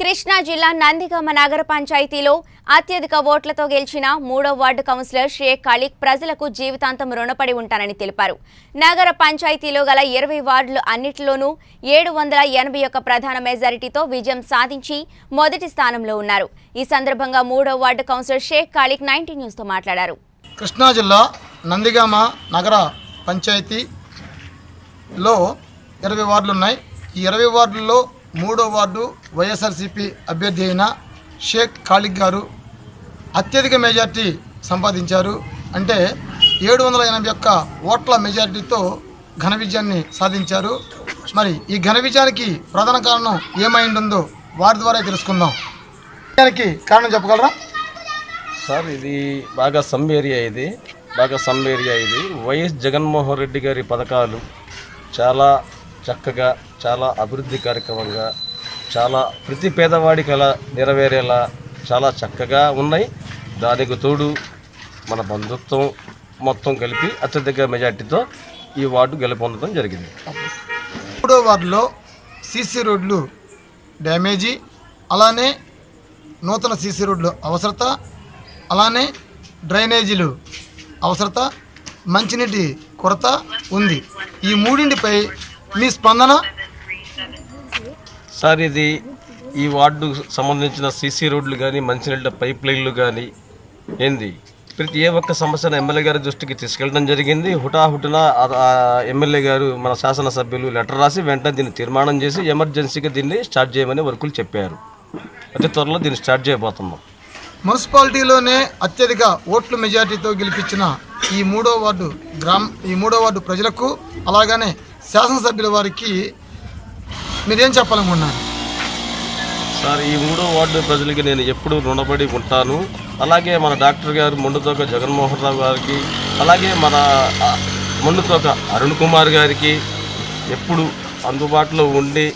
కృష్ణా జిల్లా నందిగామ నగర పంచాయతీలో అత్యధిక ఓట్లతో గెలిచిన మూడో వార్డు కౌన్సిలర్ షేక్ ఖలీక్ ప్రజలకు జీవితాంతం రుణపడి ఉంటానని తెలిపారు. నగర పంచాయతీలో గల ఇరవై వార్డులు అన్నిటిలోనూ ఏడు వందల ఎనభై ఒక్క ప్రధాన మెజారిటీతో విజయం సాధించి మొదటి స్థానంలో ఉన్నారు. ఈ సందర్భంగా మూడో ward councillor Shaik Khaleeq ninety న్యూస్తో మాట్లాడారు. కృష్ణా జిల్లా నందిగామ నగర పంచాయతీలో ఇరవై వార్డులు ఉన్నాయి ఈ ఇరవై వార్డుల్లో మూడో వార్డు వైఎస్ఆర్సీపీ అభ్యర్థి అయిన షేక్ ఖాలిక్ గారు అత్యధిక మెజార్టీ సంపాదించారు. అంటే ఏడు వందల ఎనభై ఒక్క ఓట్ల మెజార్టీతో ఘన విజయాన్ని సాధించారు. మరి ఈ ఘన విజయానికి ప్రధాన కారణం ఏమైందో వారి ద్వారా తెలుసుకుందాం. దానికి కారణం చెప్పగలరా? సార్ ఇది బాగా సమ్ ఏరియా ఇది. బాగా సమ్ ఏరియా ఇది. వైఎస్ జగన్మోహన్ రెడ్డి గారి పథకాలు చాలా చక్కగా చాలా అభివృద్ధి కార్యక్రమంగా చాలా ప్రతి పేదవాడికి అలా నెరవేరేలా చాలా చక్కగా ఉన్నాయి. దానికి తోడు మన బంధుత్వం మొత్తం కలిపి అత్యధిక మెజార్టీతో ఈ వార్డు గెలుపొందడం జరిగింది. మూడో వార్డులో సీసీ రోడ్లు డ్యామేజీ అలానే నూతన సీసీ రోడ్లు అవసరత అలానే డ్రైనేజీలు అవసరత మంచినీటి కొరత ఉంది. ఈ మూడింటిపై మీ స్పందన? సార్ ఇది ఈ వార్డు సంబంధించిన సీసీ రోడ్లు కానీ మంచినీళ్ళ పైప్ లైన్లు కానీ ఏంది? ప్రతి ఏ ఒక్క సమస్యను ఎమ్మెల్యే గారి దృష్టికి తీసుకెళ్ళడం జరిగింది. హుటాహుటిన ఎమ్మెల్యే గారు మన శాసనసభ్యులు లెటర్ రాసి వెంటనే దీన్ని తీర్మానం చేసి ఎమర్జెన్సీగా దీన్ని స్టార్ట్ చేయమని వర్కులు చెప్పారు. అతి త్వరలో దీన్ని స్టార్ట్ చేయబోతున్నాం. మున్సిపాలిటీలోనే అత్యధిక ఓట్ల మెజార్టీతో గెలిపించిన ఈ మూడో వార్డు గ్రామ ఈ మూడో వార్డు ప్రజలకు అలాగనే శాసనసభ్యుల వారికి మీరేం చెప్పాలనుకున్నారు సార్ ఈ మూడో వార్డు ప్రజలకి నేను ఎప్పుడు రుణపడి ఉంటాను. అలాగే మన డాక్టర్ గారు మొండుతోక జగన్మోహన్ రావు గారికి అలాగే మన ఆ, మొండుతోక అరుణ్ కుమార్ గారికి ఎప్పుడు అందుబాటులో ఉండి